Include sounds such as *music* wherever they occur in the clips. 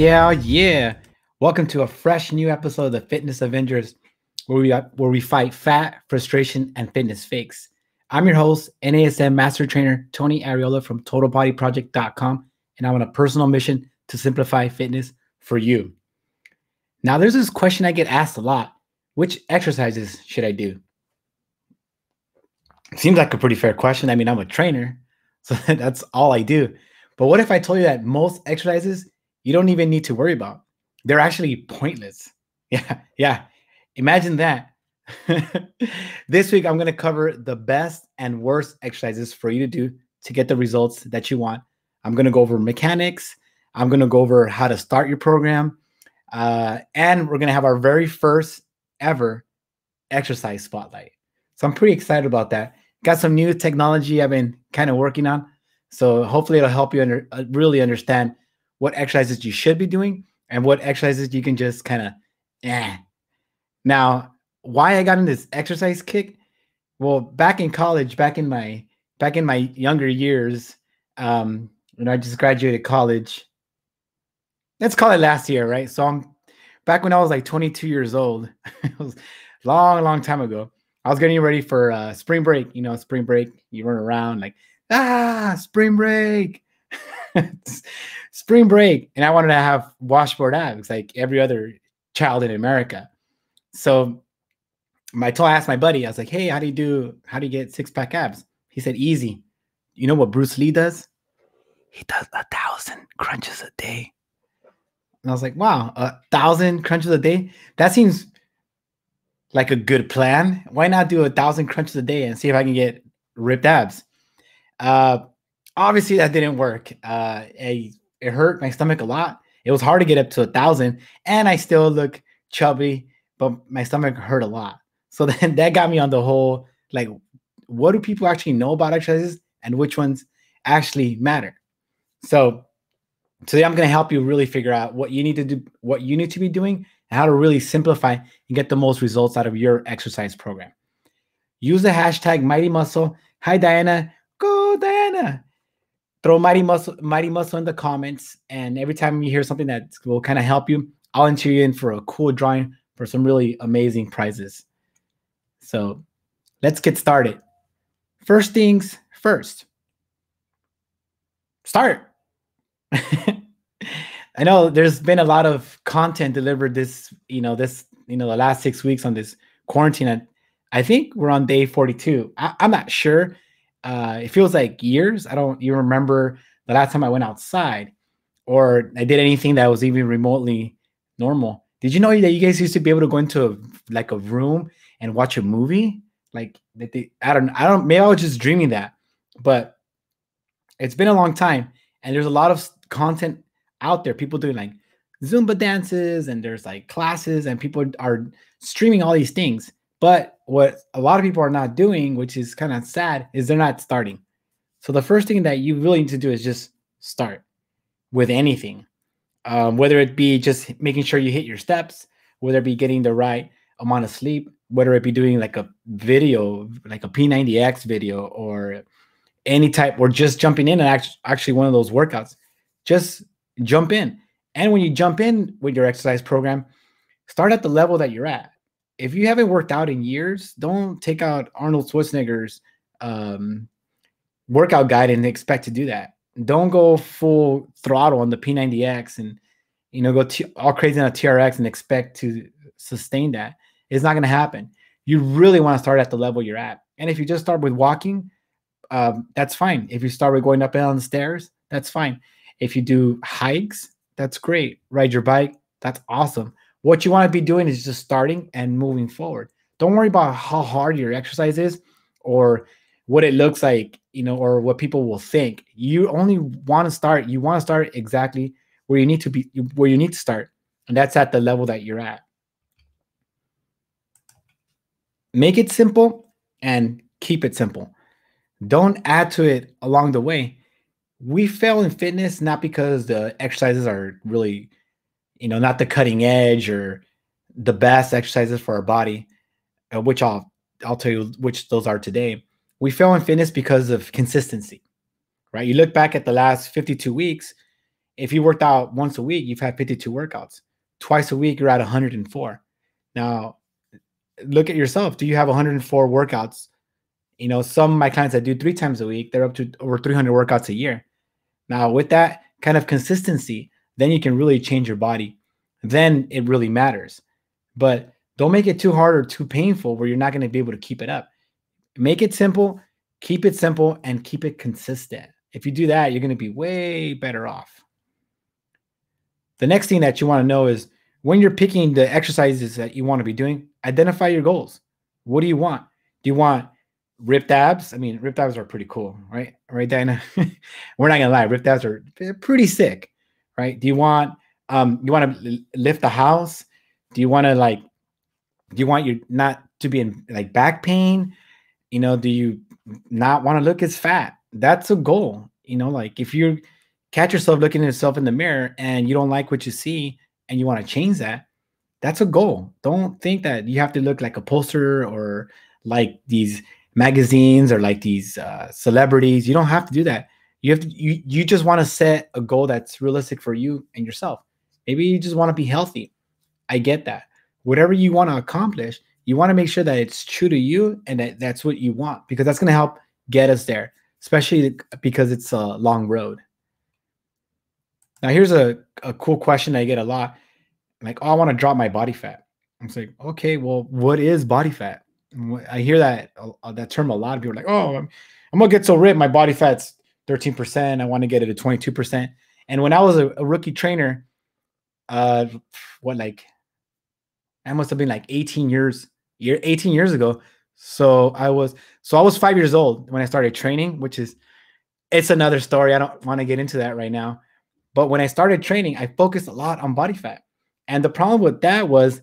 yeah, yeah. Welcome to a fresh new episode of the Fitness Avengers, where we where we fight fat, frustration, and fitness fakes. I'm your host, NASM Master Trainer Tony Ariola from TotalBodyProject.com, and I'm on a personal mission to simplify fitness for you. Now, there's this question I get asked a lot: Which exercises should I do? Seems like a pretty fair question. I mean, I'm a trainer, *laughs* so that's all I do. But what if I told you that most exercises you don't even need to worry about. They're actually pointless. *laughs* Yeah, yeah. Imagine that. *laughs* this week, I'm going to cover the best and worst exercises for you to do to get the results that you want. I'm going to go over mechanics. I'm going to go over how to start your program. Uh, and we're going to have our very first ever exercise spotlight. So I'm pretty excited about that. Got some new technology I've been kind of working on. So hopefully it'll help you under, uh, really understand what exercises you should be doing and what exercises you can just kind of eh. Now, why I got in this exercise kick? Well, back in college, back in my back in my younger years, um, when I just graduated college. Let's call it last year, right? So I'm back when I was like 22 years old. *laughs* it was long, long time ago. I was getting ready for uh, spring break. You know, spring break, you run around like, ah, spring break. *laughs* spring break, and I wanted to have washboard abs like every other child in America. So my told I asked my buddy, I was like, hey, how do you do how do you get six pack abs? He said, easy. You know what Bruce Lee does? He does a thousand crunches a day. And I was like, wow, a thousand crunches a day? That seems like a good plan. Why not do a thousand crunches a day and see if I can get ripped abs? Uh, obviously that didn't work. Uh, it, it hurt my stomach a lot. It was hard to get up to a thousand, and I still look chubby, but my stomach hurt a lot. So *laughs* then that got me on the whole like, what do people actually know about exercises and which ones actually matter? So today I'm going to help you really figure out what you need to do, what you need to be doing, and how to really simplify and get the most results out of your exercise program. Use the hashtag Mighty Muscle. Hi, Diana. Go, Diana throw mighty muscle mighty muscle in the comments and every time you hear something that will kind of help you i'll enter you in for a cool drawing for some really amazing prizes. So let's get started. First things first. Start. *laughs* I know there's been a lot of content delivered this you know this you know the last six weeks on this quarantine. I think we're on day 42 I, i'm not sure uh, it feels like years. I don't even remember the last time I went outside or I did anything that was even remotely normal. Did you know that you guys used to be able to go into a, like a room and watch a movie? Like that they, I don't, I don't, maybe I was just dreaming that, but it's been a long time and there's a lot of content out there. People doing like Zumba dances and there's like classes and people are streaming all these things. But what a lot of people are not doing, which is kind of sad, is they're not starting. So the first thing that you really need to do is just start with anything, um, whether it be just making sure you hit your steps, whether it be getting the right amount of sleep, whether it be doing like a video, like a P90X video, or any type, or just jumping in and actually, actually one of those workouts. Just jump in. And when you jump in with your exercise program, start at the level that you're at if you haven't worked out in years, don't take out Arnold Schwarzenegger's um, workout guide and expect to do that. Don't go full throttle on the P90X and you know go all crazy on a TRX and expect to sustain that. It's not going to happen. You really want to start at the level you're at. And if you just start with walking, um, that's fine. If you start with going up and down the stairs, that's fine. If you do hikes, that's great. Ride your bike, that's awesome. What you want to be doing is just starting and moving forward. Don't worry about how hard your exercise is or what it looks like, you know, or what people will think. You only want to start, you want to start exactly where you need to be, where you need to start. And that's at the level that you're at. Make it simple and keep it simple. Don't add to it along the way. We fail in fitness not because the exercises are really you know, not the cutting edge or the best exercises for our body, uh, which I'll I'll tell you which those are today. We fail in fitness because of consistency, right? You look back at the last 52 weeks, if you worked out once a week, you've had 52 workouts. Twice a week, you're at 104. Now, look at yourself. Do you have 104 workouts? You know, some of my clients that do three times a week, they're up to over 300 workouts a year. Now, with that kind of consistency, then you can really change your body. Then it really matters. But don't make it too hard or too painful where you're not going to be able to keep it up. Make it simple, keep it simple, and keep it consistent. If you do that, you're going to be way better off. The next thing that you want to know is when you're picking the exercises that you want to be doing, identify your goals. What do you want? Do you want ripped abs? I mean, ripped abs are pretty cool, right? Right, Diana? *laughs* We're not gonna lie, ripped abs are pretty sick, right? Do you want um you want to lift the house? Do you want to like do you want you not to be in like back pain? You know, do you not want to look as fat? That's a goal. You know, like if you catch yourself looking at yourself in the mirror and you don't like what you see and you want to change that, that's a goal. Don't think that you have to look like a poster or like these magazines or like these uh, celebrities. You don't have to do that. You have to. You you just want to set a goal that's realistic for you and yourself. Maybe you just want to be healthy. I get that. Whatever you want to accomplish, you want to make sure that it's true to you and that that's what you want because that's going to help get us there, especially because it's a long road. Now, here's a, a cool question I get a lot. Like, oh, I want to drop my body fat. I'm like, okay, well, what is body fat? I hear that uh, that term a lot. of People like, oh, I'm, I'm gonna get so ripped. My body fat's 13%. I want to get it to 22%. And when I was a, a rookie trainer, uh, what like I must have been like 18 years, year 18 years ago. So I was so I was five years old when I started training, which is it's another story. I don't want to get into that right now. But when I started training, I focused a lot on body fat. And the problem with that was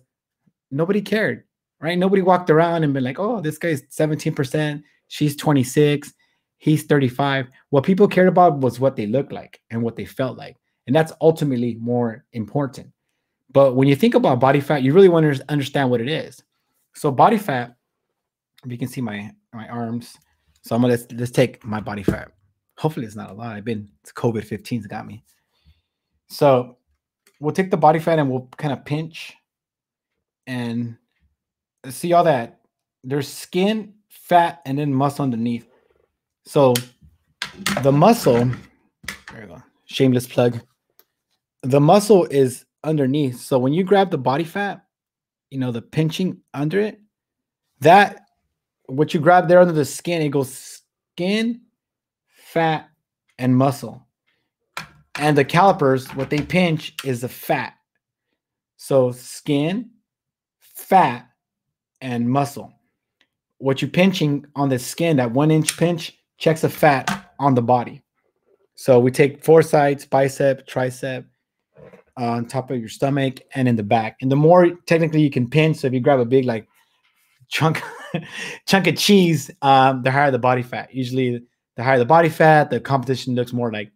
nobody cared, right? Nobody walked around and been like, oh, this guy's 17%, she's 26, he's 35. What people cared about was what they looked like and what they felt like. And that's ultimately more important. But when you think about body fat, you really want to understand what it is. So body fat, if you can see my my arms. So I'm gonna let's, let's take my body fat. Hopefully it's not a lot. I've been it's COVID 15's got me. So we'll take the body fat and we'll kind of pinch and see all that. There's skin, fat, and then muscle underneath. So the muscle, there you go, shameless plug. The muscle is underneath. So when you grab the body fat, you know, the pinching under it, that what you grab there under the skin, it goes skin, fat, and muscle. And the calipers, what they pinch is the fat. So skin, fat, and muscle. What you're pinching on the skin, that one inch pinch, checks the fat on the body. So we take four sides, bicep, tricep, uh, on top of your stomach and in the back. And the more technically you can pinch, so if you grab a big like chunk *laughs* chunk of cheese, um, the higher the body fat. Usually the higher the body fat, the competition looks more like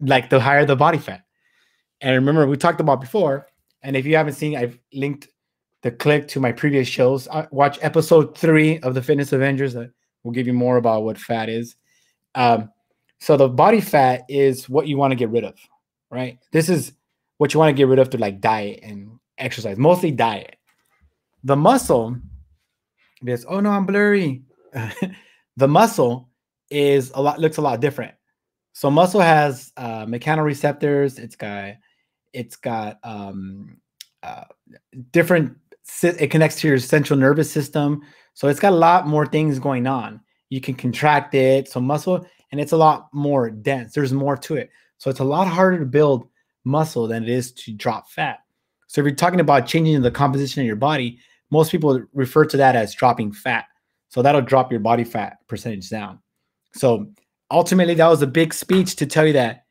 like the higher the body fat. And remember, we talked about before. And if you haven't seen, I've linked the click to my previous shows. Uh, watch episode three of the Fitness Avengers. That will give you more about what fat is. Um, so the body fat is what you want to get rid of, right? This is what you want to get rid of through like diet and exercise, mostly diet. The muscle, because oh no, I'm blurry. *laughs* the muscle is a lot looks a lot different. So muscle has uh, mechanoreceptors. It's got it's got um, uh, different. It connects to your central nervous system. So it's got a lot more things going on. You can contract it. So muscle, and it's a lot more dense. There's more to it. So it's a lot harder to build muscle than it is to drop fat. So if you're talking about changing the composition of your body, most people refer to that as dropping fat. So that'll drop your body fat percentage down. So ultimately, that was a big speech to tell you that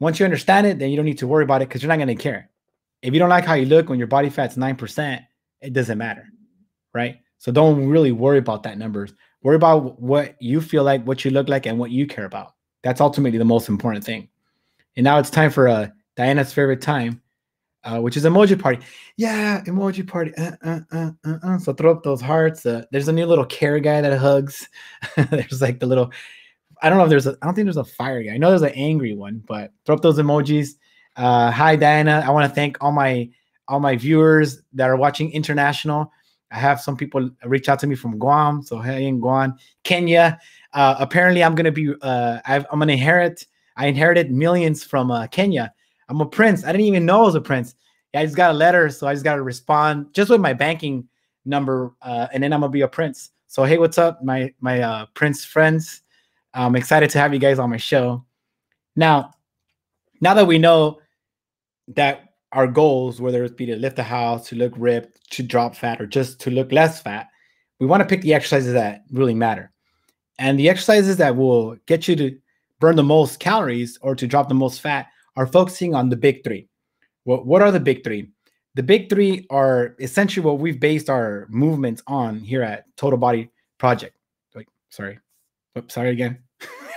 once you understand it, then you don't need to worry about it because you're not going to care. If you don't like how you look when your body fat's 9%, it doesn't matter. Right. So don't really worry about that numbers. Worry about what you feel like, what you look like, and what you care about. That's ultimately the most important thing. And now it's time for uh, Diana's favorite time, uh, which is emoji party. Yeah, emoji party. Uh, uh, uh, uh, uh. so throw up those hearts. Uh, there's a new little care guy that hugs. *laughs* there's like the little I don't know if there's a I don't think there's a fire guy. I know there's an angry one, but throw up those emojis. Uh, hi Diana. I want to thank all my all my viewers that are watching international. I have some people reach out to me from Guam. So hey in Guam, Kenya. Uh, apparently I'm gonna be uh, i am gonna inherit. I inherited millions from uh, Kenya. I'm a prince. I didn't even know I was a prince. Yeah, I just got a letter, so I just got to respond just with my banking number, uh, and then I'm gonna be a prince. So hey, what's up, my my uh, prince friends? I'm excited to have you guys on my show. Now, now that we know that our goals, whether it be to lift the house, to look ripped, to drop fat, or just to look less fat, we want to pick the exercises that really matter. And the exercises that will get you to burn the most calories or to drop the most fat are focusing on the big three. What, what are the big three? The big three are essentially what we've based our movements on here at Total Body Project. Wait, sorry. Oops, sorry again. *laughs*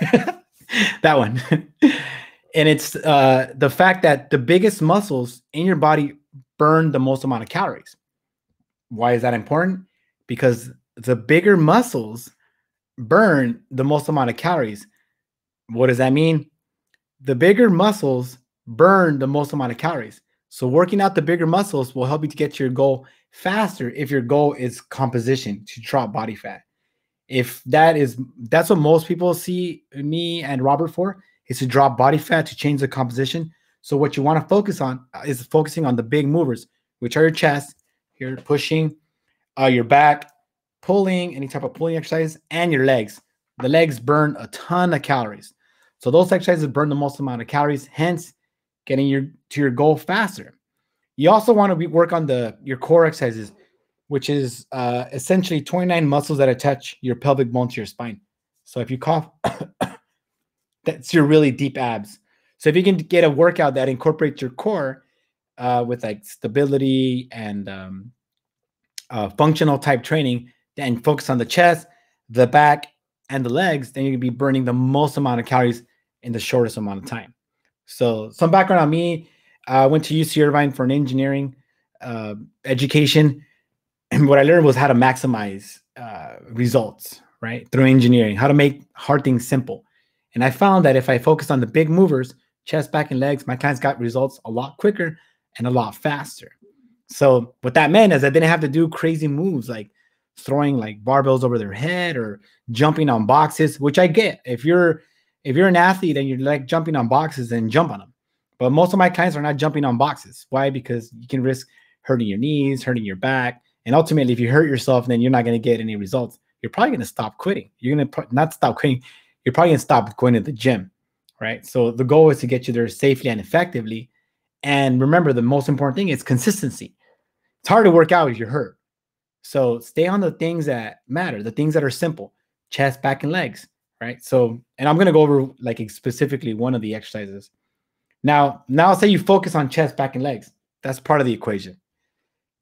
that one. *laughs* and it's uh, the fact that the biggest muscles in your body burn the most amount of calories. Why is that important? Because the bigger muscles burn the most amount of calories. What does that mean? The bigger muscles burn the most amount of calories. So working out the bigger muscles will help you to get to your goal faster if your goal is composition to drop body fat. If that is that's what most people see me and Robert for is to drop body fat to change the composition. So what you want to focus on uh, is focusing on the big movers, which are your chest, your pushing, uh, your back, pulling, any type of pulling exercise, and your legs. The legs burn a ton of calories. So those exercises burn the most amount of calories, hence getting your to your goal faster. You also want to work on the your core exercises, which is uh, essentially 29 muscles that attach your pelvic bone to your spine. So if you cough, that's your really deep abs. So if you can get a workout that incorporates your core uh, with like stability and um, uh, functional type training, and focus on the chest, the back, and the legs, then you can be burning the most amount of calories in the shortest amount of time. So, some background on me I went to UC Irvine for an engineering uh, education. And what I learned was how to maximize uh, results, right? Through engineering, how to make hard things simple. And I found that if I focused on the big movers, chest, back, and legs, my clients got results a lot quicker and a lot faster. So what that meant is I didn't have to do crazy moves like throwing like barbells over their head or jumping on boxes, which I get. If you're if you're an athlete and you're like jumping on boxes, then jump on them. But most of my clients are not jumping on boxes. Why? Because you can risk hurting your knees, hurting your back, and ultimately, if you hurt yourself, then you're not going to get any results. You're probably going to stop quitting. You're going to not stop quitting. You're probably going to stop going to the gym, right? So the goal is to get you there safely and effectively. And remember, the most important thing is consistency. It's hard to work out if you're hurt. So stay on the things that matter, the things that are simple chest, back, and legs, right? So, and I'm going to go over like specifically one of the exercises. Now, now say you focus on chest, back, and legs. That's part of the equation.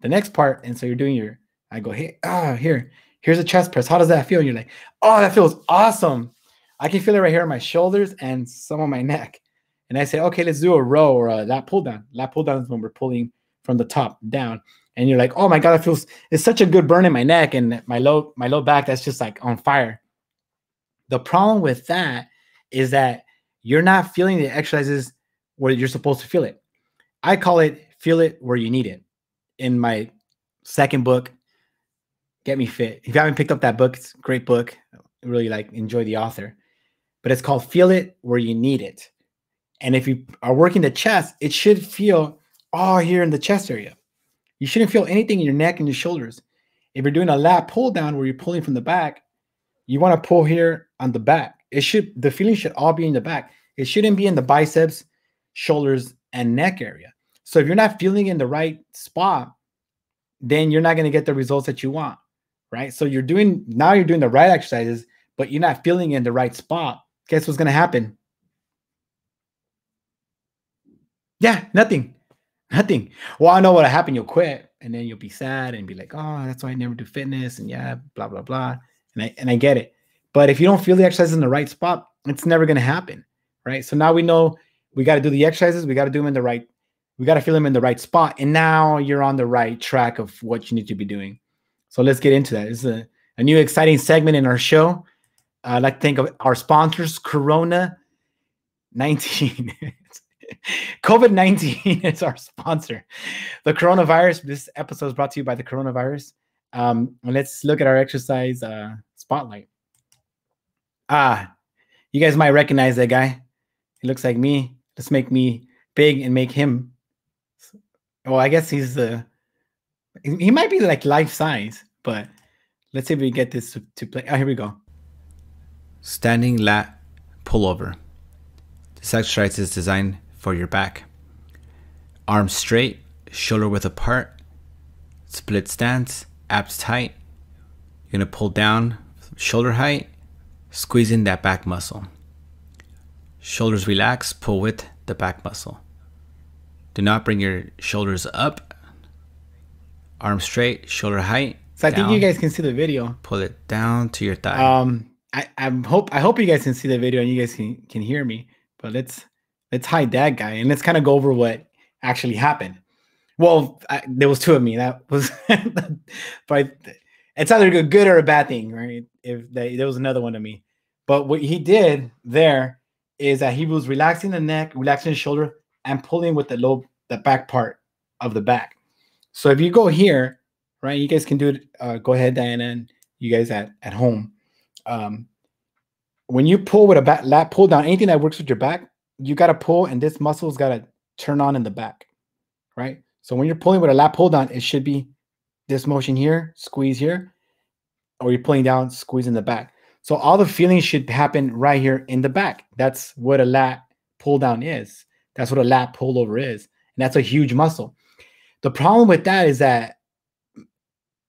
The next part, and so you're doing your, I go, hey, ah, here, here's a chest press. How does that feel? And you're like, oh, that feels awesome. I can feel it right here on my shoulders and some on my neck. And I say, okay, let's do a row or a lat pull down. Lat pull down is when we're pulling from the top down and you're like, oh my god, that feels it's such a good burn in my neck and my low my low back that's just like on fire. The problem with that is that you're not feeling the exercises where you're supposed to feel it. I call it feel it where you need it. In my second book, Get Me Fit. If you haven't picked up that book, it's a great book. I really like enjoy the author. But it's called Feel It Where You Need It. And if you are working the chest, it should feel all here in the chest area. You shouldn't feel anything in your neck and your shoulders. If you're doing a lat pull down where you're pulling from the back, you want to pull here on the back. It should the feeling should all be in the back. It shouldn't be in the biceps, shoulders, and neck area. So if you're not feeling in the right spot, then you're not going to get the results that you want, right? So you're doing now you're doing the right exercises, but you're not feeling in the right spot. Guess what's going to happen? Yeah, nothing. Nothing. Well, I know what'll happen. You'll quit, and then you'll be sad and be like, "Oh, that's why I never do fitness." And yeah, blah blah blah. And I and I get it. But if you don't feel the exercise in the right spot, it's never going to happen, right? So now we know we got to do the exercises. We got to do them in the right. We got to feel them in the right spot, and now you're on the right track of what you need to be doing. So let's get into that. This is a, a new exciting segment in our show. I'd like to thank our sponsors, Corona 19. *laughs* COVID 19 is our sponsor. The coronavirus, this episode is brought to you by the coronavirus. Um, let's look at our exercise uh, spotlight. Ah, you guys might recognize that guy. He looks like me. Let's make me big and make him. Well, I guess he's the. He might be like life size, but let's see if we get this to, to play. Oh, here we go. Standing lat pullover. This exercise is designed for your back. Arms straight, shoulder width apart, split stance, abs tight. You're gonna pull down shoulder height, squeezing that back muscle. Shoulders relax, pull with the back muscle. Do not bring your shoulders up. Arms straight, shoulder height. So I down. think you guys can see the video. Pull it down to your thigh. Um, I, I hope I hope you guys can see the video and you guys can can hear me. But let's let's hide that guy and let's kind of go over what actually happened. Well, I, there was two of me. That was, *laughs* but it's either a good or a bad thing, right? If they, there was another one of me, but what he did there is that he was relaxing the neck, relaxing the shoulder, and pulling with the low, the back part of the back. So if you go here, right, you guys can do it. Uh, go ahead, Diana, and you guys at at home. Um, when you pull with a back lat pull down, anything that works with your back, you got to pull, and this muscle's got to turn on in the back, right? So when you're pulling with a lat pull down, it should be this motion here, squeeze here, or you're pulling down, squeeze in the back. So all the feeling should happen right here in the back. That's what a lat pull down is. That's what a lat pull over is. And that's a huge muscle. The problem with that is that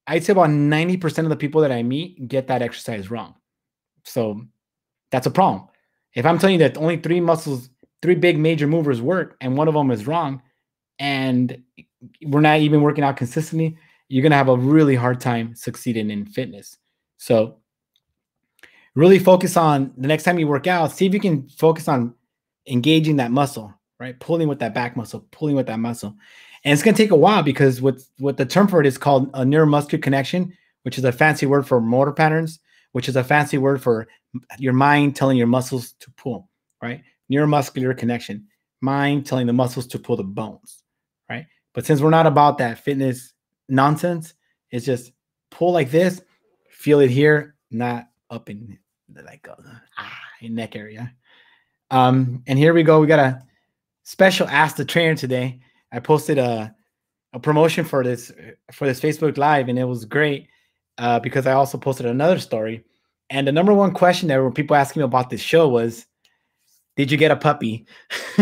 I'd say about 90% of the people that I meet get that exercise wrong. So that's a problem. If I'm telling you that only three muscles, three big major movers work, and one of them is wrong, and we're not even working out consistently, you're going to have a really hard time succeeding in fitness. So, really focus on the next time you work out, see if you can focus on engaging that muscle, right? Pulling with that back muscle, pulling with that muscle. And it's going to take a while because what, what the term for it is called a neuromuscular connection, which is a fancy word for motor patterns, which is a fancy word for your mind telling your muscles to pull, right? Neuromuscular connection, mind telling the muscles to pull the bones, right? But since we're not about that fitness nonsense, it's just pull like this, feel it here, not up in like uh, ah, in neck area. Um, and here we go. We got a special ask the trainer today. I posted a a promotion for this for this Facebook Live, and it was great uh, because I also posted another story. And the number one question that were people asking me about this show was, "Did you get a puppy?" *laughs*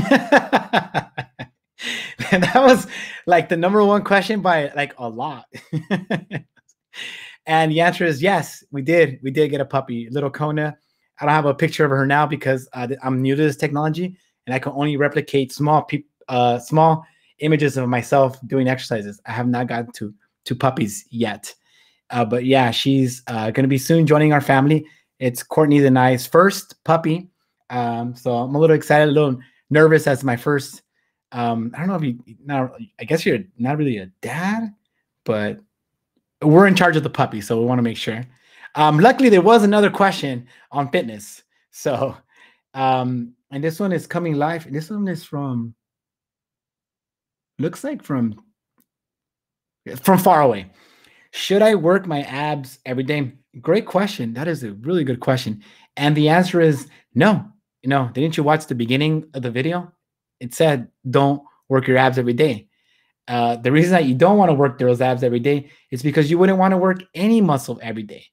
and that was like the number one question by like a lot. *laughs* and the answer is yes, we did. We did get a puppy, little Kona. I don't have a picture of her now because uh, I'm new to this technology and I can only replicate small pe- uh, small images of myself doing exercises. I have not gotten to to puppies yet. Uh, but yeah, she's uh, going to be soon joining our family. It's Courtney and I's first puppy. Um, so I'm a little excited, a little nervous as my first um, I don't know if you now I guess you're not really a dad, but we're in charge of the puppy, so we want to make sure. Um, luckily, there was another question on fitness. So, um, and this one is coming live. This one is from looks like from from far away. Should I work my abs every day? Great question. That is a really good question. And the answer is no. You know, didn't you watch the beginning of the video? it said don't work your abs every day. Uh, the reason that you don't want to work those abs every day is because you wouldn't want to work any muscle every day,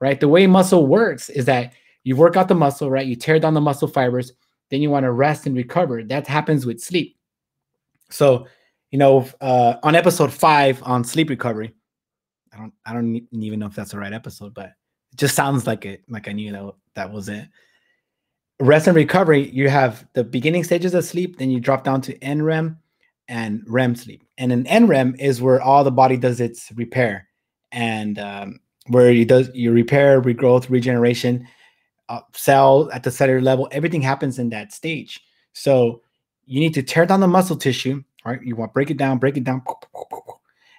right? The way muscle works is that you work out the muscle, right? You tear down the muscle fibers, then you want to rest and recover. That happens with sleep. So, you know, uh, on episode five on sleep recovery, I don't, I don't even know if that's the right episode, but it just sounds like it, like I knew that that was it rest and recovery, you have the beginning stages of sleep, then you drop down to NREM and REM sleep. And an NREM is where all the body does its repair and um, where you does your repair, regrowth, regeneration, uh, cell at the cellular level, everything happens in that stage. So you need to tear down the muscle tissue, right? You want to break it down, break it down,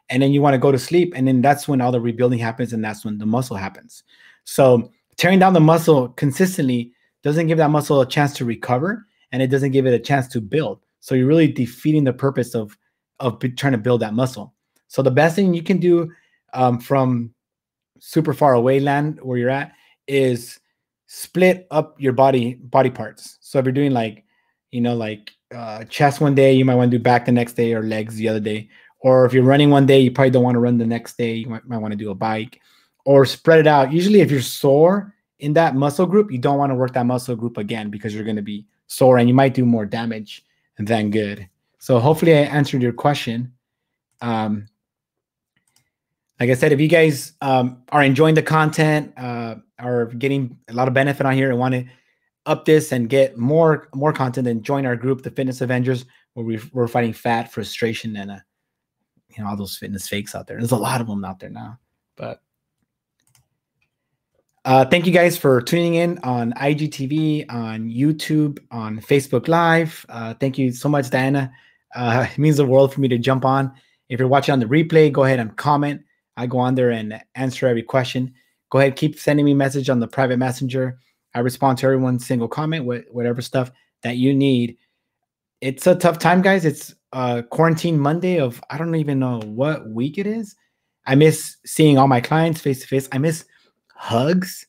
and then you want to go to sleep, and then that's when all the rebuilding happens, and that's when the muscle happens. So tearing down the muscle consistently doesn't give that muscle a chance to recover and it doesn't give it a chance to build. So you're really defeating the purpose of of trying to build that muscle. So the best thing you can do um, from super far away land where you're at is split up your body body parts. So if you're doing like, you know, like uh, chest one day, you might want to do back the next day or legs the other day. Or if you're running one day, you probably don't want to run the next day. You might, might want to do a bike or spread it out. Usually, if you're sore in that muscle group, you don't want to work that muscle group again because you're going to be sore and you might do more damage than good. So hopefully, I answered your question. Um, like I said, if you guys um, are enjoying the content, uh, are getting a lot of benefit on here, and want to up this and get more more content, then join our group, the Fitness Avengers, where we, we're fighting fat, frustration, and you know all those fitness fakes out there. There's a lot of them out there now, but. Uh, thank you guys for tuning in on IGTV, on YouTube, on Facebook Live. Uh, thank you so much, Diana. Uh, *laughs* it means the world for me to jump on. If you're watching on the replay, go ahead and comment. I go on there and answer every question. Go ahead, keep sending me message on the private messenger. I respond to everyone's single comment, whatever stuff that you need. It's a tough time, guys. It's uh, quarantine Monday of I don't even know what week it is. I miss seeing all my clients face to face. I miss hugs,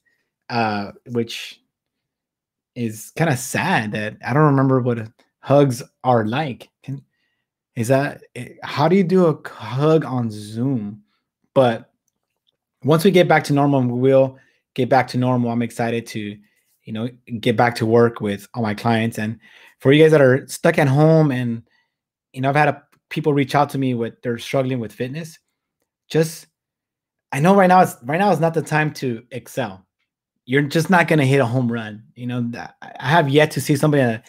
uh, which is kind of sad that I don't remember what hugs are like. Can, is that eh, how do you do a hug on Zoom? But once we get back to normal, we will get back to normal. I'm excited to, you know, get back to work with all my clients. And for you guys that are stuck at home and, you know, I've had a, people reach out to me with they're struggling with fitness. Just, I know right now it's right now is not the time to excel. You're just not going to hit a home run. You know, I have yet to see somebody. That,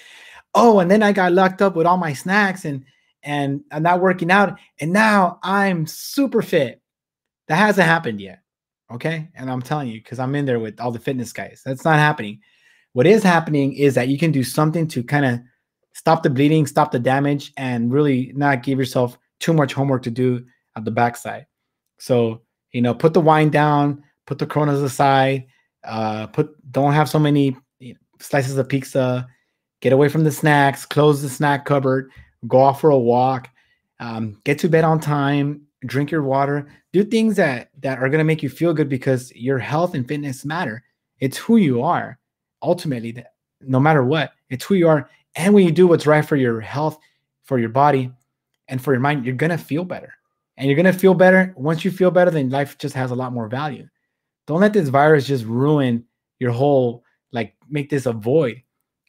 oh, and then I got locked up with all my snacks and and I'm not working out, and now I'm super fit that hasn't happened yet. Okay. And I'm telling you, because I'm in there with all the fitness guys, that's not happening. What is happening is that you can do something to kind of stop the bleeding, stop the damage, and really not give yourself too much homework to do at the backside. So, you know, put the wine down, put the coronas aside, uh, put don't have so many slices of pizza, get away from the snacks, close the snack cupboard, go off for a walk, um, get to bed on time, drink your water, do things that that are to make you feel good because your health and fitness matter. It's who you are. Ultimately, no matter what, it's who you are. And when you do what's right for your health, for your body, and for your mind, you're going to feel better. And you're going to feel better. Once you feel better, then life just has a lot more value. Don't let this virus just ruin your whole like make this a void.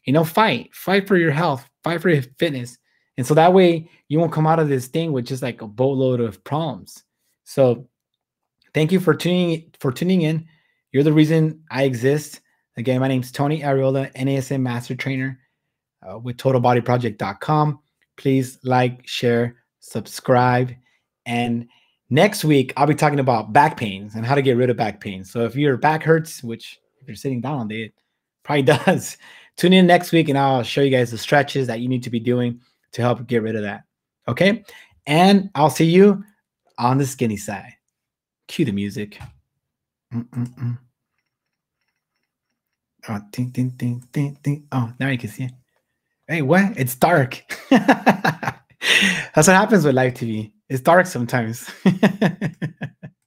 You know, fight, fight for your health, fight for your fitness, and so that way you won't come out of this thing with just like a boatload of problems. So thank you for tuning for tuning in. You're the reason I exist. Again, my name is Tony Ariola, NASM Master Trainer uh, with TotalBodyProject.com. Please like, share, subscribe. And next week, I'll be talking about back pains and how to get rid of back pain. So if your back hurts, which if you're sitting down, it probably *laughs* does, tune in next week and I'll show you guys the stretches that you need to be doing to help get rid of that. Okay. And I'll see you on the skinny side. Cue the music. Mm-mm-mm. Oh, ding, ding, ding, ding, ding. Oh, now you can see it. Hey, what? It's dark. *laughs* That's what happens with live TV. It's dark sometimes. *laughs*